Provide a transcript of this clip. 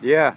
Yeah.